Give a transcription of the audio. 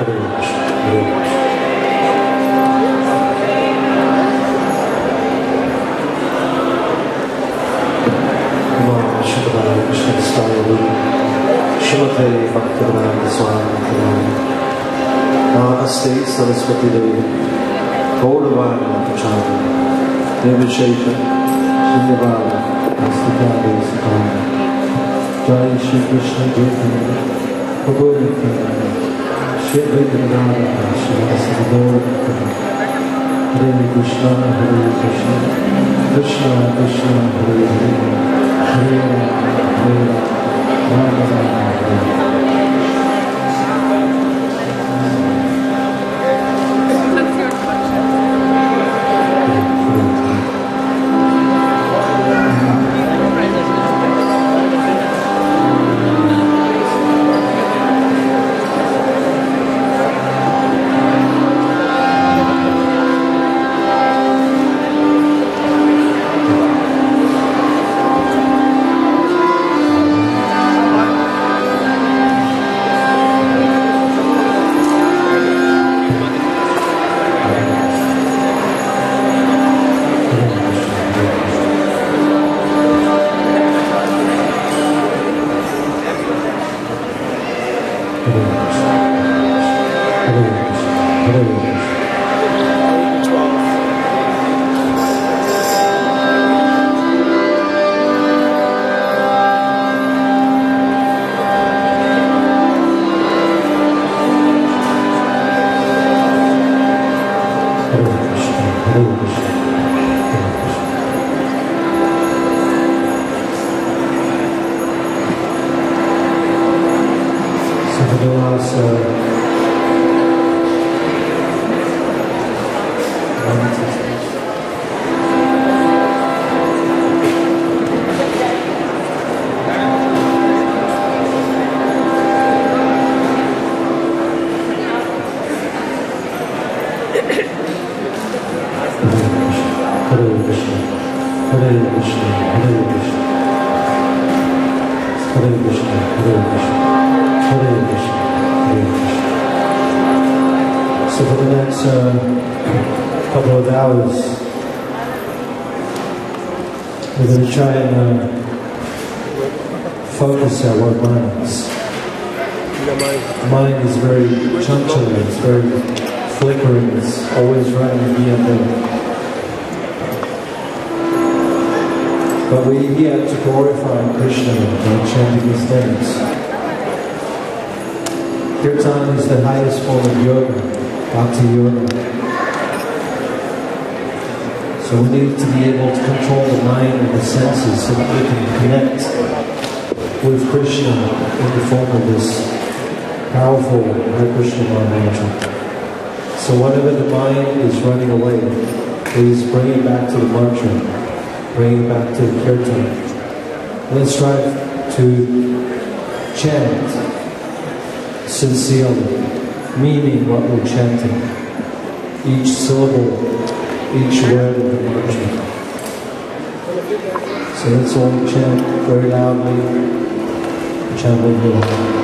Krishna, Hare Krishna. Imam Shukadana Krishna Style Shrimate Shri Nityananda Shri Asadi Hare Krishna Hare Krishna Krishna Krishna Hare Hare Hare Rama Hare Rama Rama Rama So whenever the mind is running away, please bring it back to the mantra bring it back to the kirtan. Let's try to chant sincerely, meaning what we're chanting. Each syllable, each word of the mantra. So let's all chant very loudly, chant with